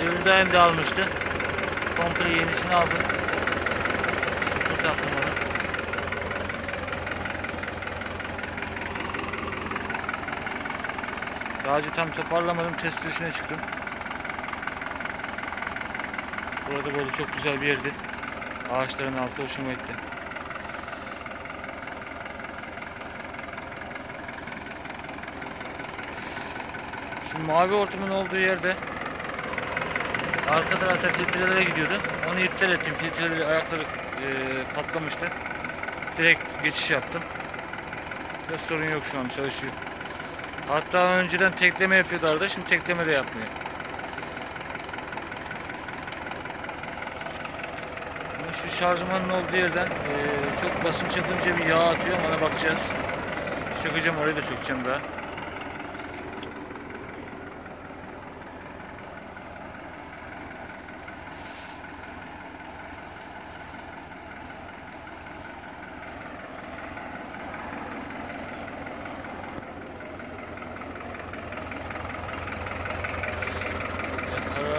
İbrahim de almıştı. Komple yenisini aldım. Sıfır taktım onu. Ağacı tam toparlamadım. Test sürüşüne çıktım. Burada böyle çok güzel bir yerdi. Ağaçların altı hoşuma gitti. Şu mavi hortumun olduğu yerde arka tarafta filtrelere gidiyordu. Onu iptal ettim. Filtreleri ayakları e, patlamıştı. Direkt geçiş yaptım. Ve sorun yok şu an çalışıyor. Hatta önceden tekleme yapıyordu arada. Şimdi tekleme de yapmıyor. Şu şarjmanın olduğu yerden e, çok basınç yapınca bir yağ atıyor. Ona bakacağız. Sökeceğim orayı da sökeceğim daha.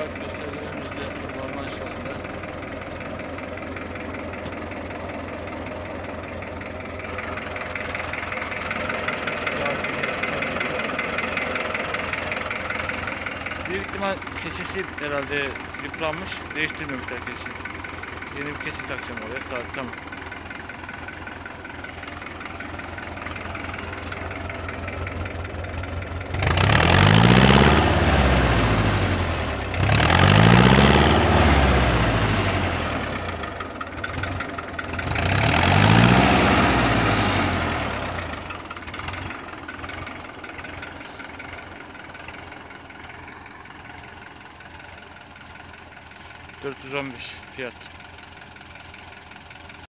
Ara gösterilerimiz de normal şu anda. Büyük ihtimal keçisi herhalde yıpranmış. Değiştirmemişler keçiyi. Yeni bir keçi takacağım oraya. Saat tamam. ...415 fiyat.